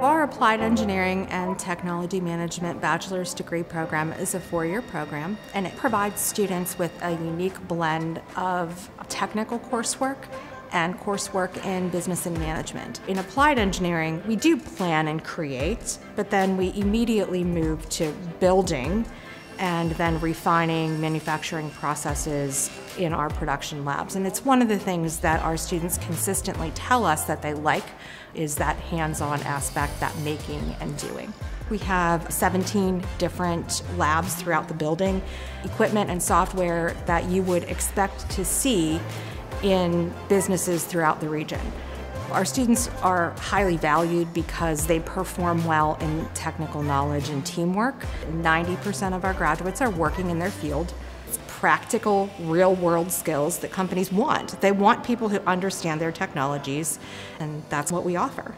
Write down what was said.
Our Applied Engineering and Technology Management Bachelor's Degree program is a four year program and it provides students with a unique blend of technical coursework and coursework in business and management. In applied engineering, we do plan and create, but then we immediately move to building and then refining manufacturing processes in our production labs. And it's one of the things that our students consistently tell us that they like is that hands-on aspect, that making and doing. We have 17 different labs throughout the building, equipment and software that you would expect to see in businesses throughout the region. Our students are highly valued because they perform well in technical knowledge and teamwork. 90% of our graduates are working in their field. It's practical, real world skills that companies want. They want people who understand their technologies, and that's what we offer.